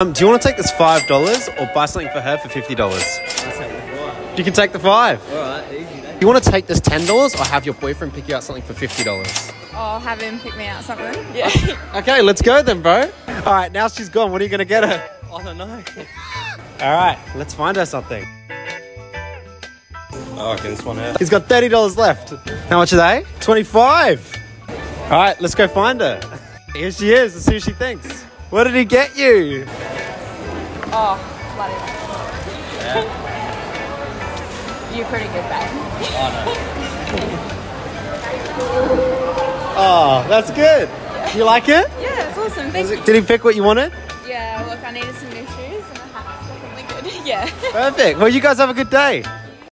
Um, do you want to take this five dollars or buy something for her for fifty dollars? You can take the five. Alright, easy then. You want to take this ten dollars or have your boyfriend pick you out something for fifty dollars? I'll have him pick me out something. Yeah. Okay, let's go then, bro. All right, now she's gone. What are you gonna get her? I don't know. All right, let's find her something. Oh, okay, this one out. He's got thirty dollars left. How much are they? Twenty-five. All right, let's go find her. Here she is. Let's see what she thinks. What did he get you? Oh, bloody hell. You're pretty good, babe. Oh, that's good. You like it? Yeah, it's awesome. Thank you. Did he pick what you wanted? Yeah, look, I needed some new shoes and a hat. Definitely good. Yeah. Perfect. Well, you guys have a good day.